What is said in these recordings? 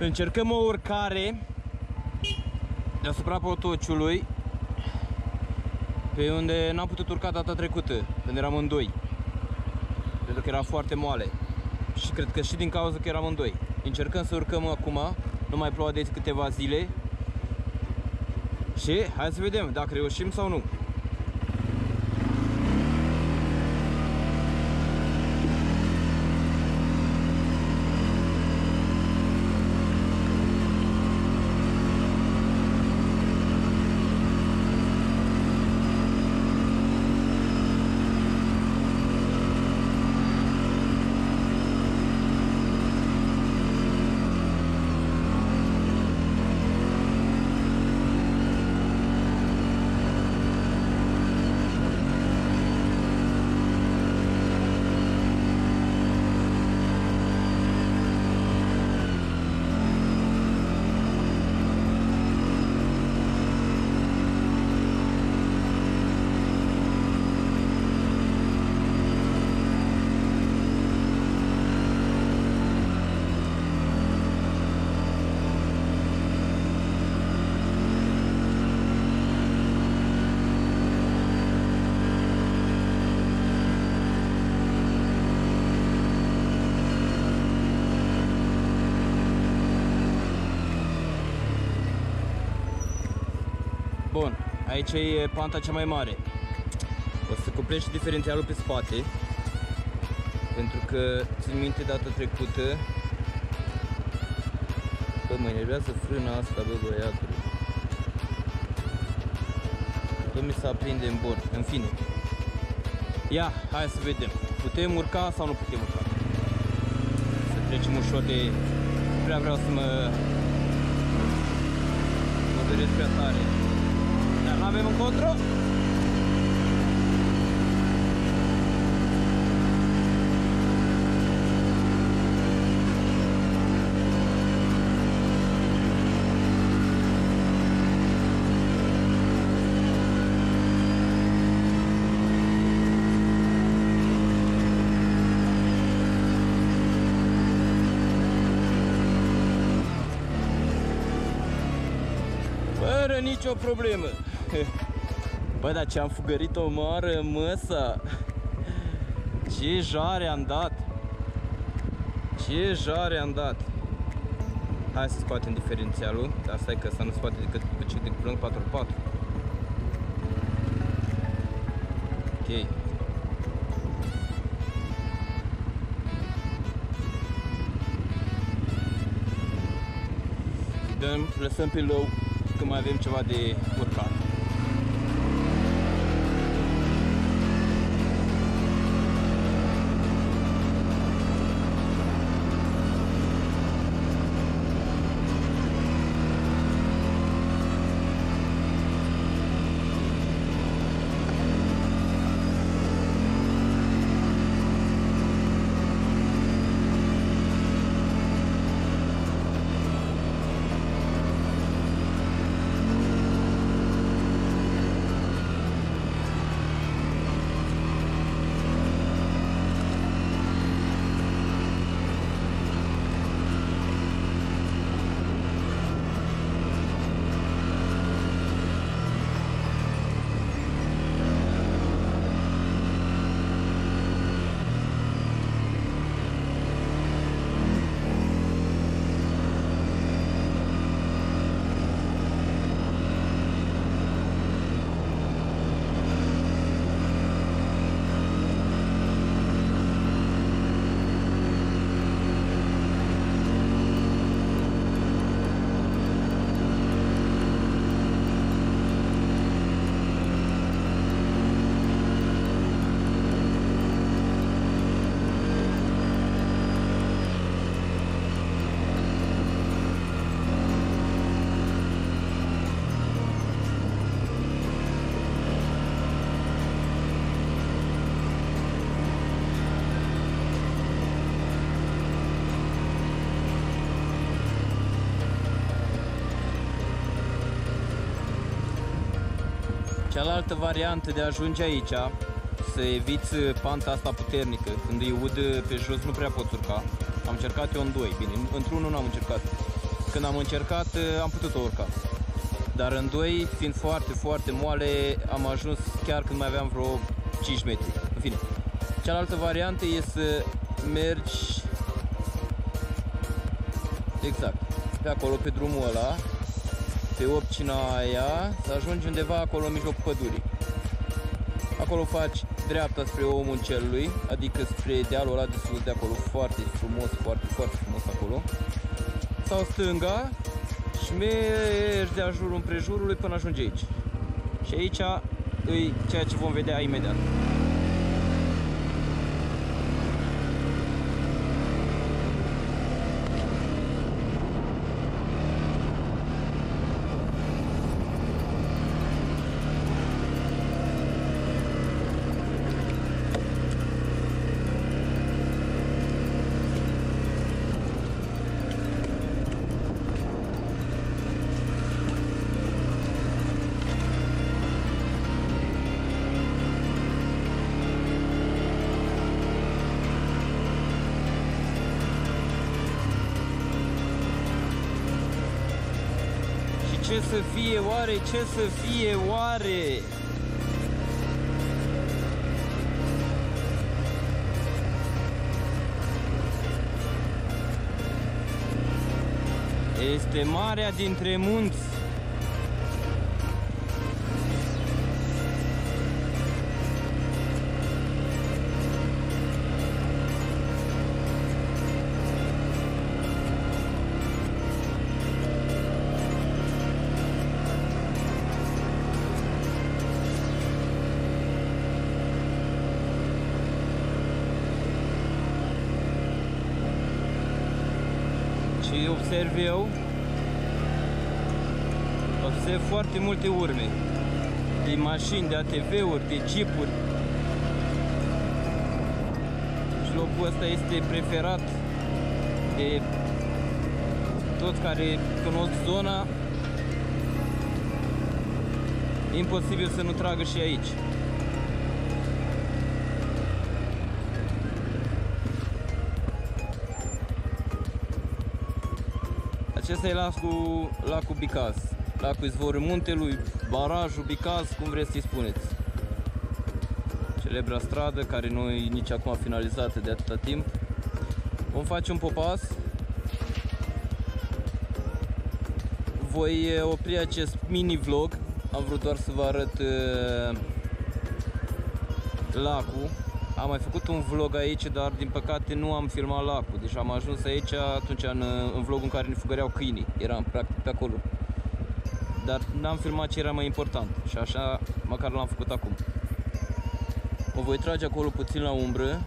Încercăm o urcare deasupra potociului pe unde n-am putut urca data trecută, când eram în doi. Pentru că era foarte moale. Și cred că și din cauza că eram în doi. Încercăm să urcăm acum, nu mai plouă de câteva zile. Și hai să vedem dacă reușim sau nu. Bun, aici e panta cea mai mare. O să cuplești diferențialul pe spate. Pentru că, țin minte data trecută Bă, mă enervează frâna asta, bă, băiatule Bă, mi s-a aprinde în bun, în fine Ia, hai să vedem Putem urca sau nu putem urca? Să trecem ușor de... Prea vreau să mă... Mă doresc prea tare Dar nu avem încotro Fără nicio problemă Bă, dar ce-am fugărit o moară măsa Ce jare am dat. Ce jare am dat. Hai să scoatem diferențialul Asta e că să nu scoate decât după ce decuplăm 4x4 Ok. Dăm, lăsăm pe low că mai avem ceva de urcat. Cealaltă variantă de a ajunge aici, să eviți panta asta puternică, când e ud pe jos nu prea poți urca. Am încercat eu în doi, bine, într-unul n-am încercat. când am încercat, am putut o urca. Dar în doi, fiind foarte, foarte moale, am ajuns chiar când mai aveam vreo 5 metri. În fine. Cealaltă variantă e să mergi exact pe acolo, pe drumul ăla, pe opcina aia, să ajungi undeva acolo în mijlocul pădurii. Acolo faci dreapta spre omul celui, adică spre dealul ăla de sus de acolo, foarte frumos, foarte, foarte frumos acolo. Sau stânga și mergi de-a jurul împrejurului până ajungi aici. Și aici e ceea ce vom vedea imediat. Ce să fie oare? Ce să fie oare? Este marea dintre munți. Observ eu. Observ foarte multe urme. De mașini, de ATV-uri, de jeepuri. Și locul ăsta este preferat de toți care cunosc zona. Imposibil să nu tragă și aici Acesta e lacul, lacul Bicaz. Lacul izvorul muntelui, barajul Bicaz, cum vreți să-i spuneți. Celebra stradă, care nu e nici acum finalizată de atâta timp. Vom face un popas. Voi opri acest mini vlog. Am vrut doar să vă arăt uh, lacul am mai făcut un vlog aici, dar din păcate nu am filmat lacul. Deci am ajuns aici atunci în, în vlogul în care ne fugăreau câinii. Eram practic pe acolo. Dar n-am filmat ce era mai important. Și așa măcar l-am făcut acum. O voi trage acolo puțin la umbră.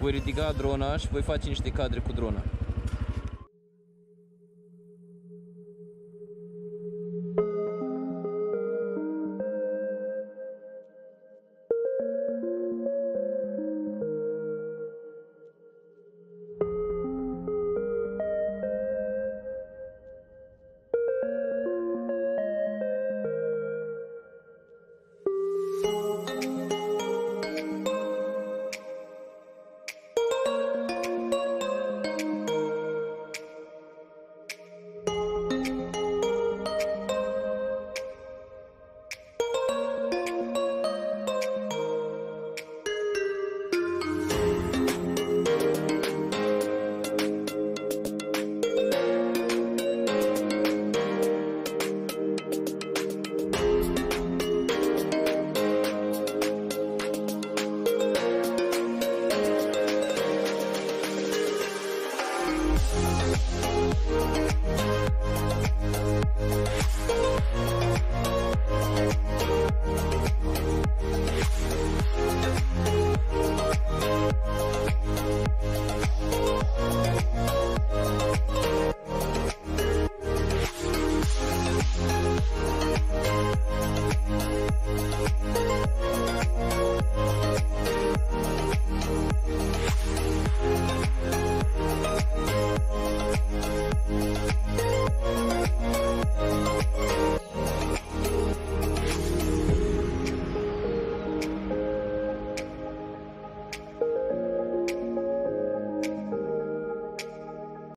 Voi ridica drona și voi face niște cadre cu drona.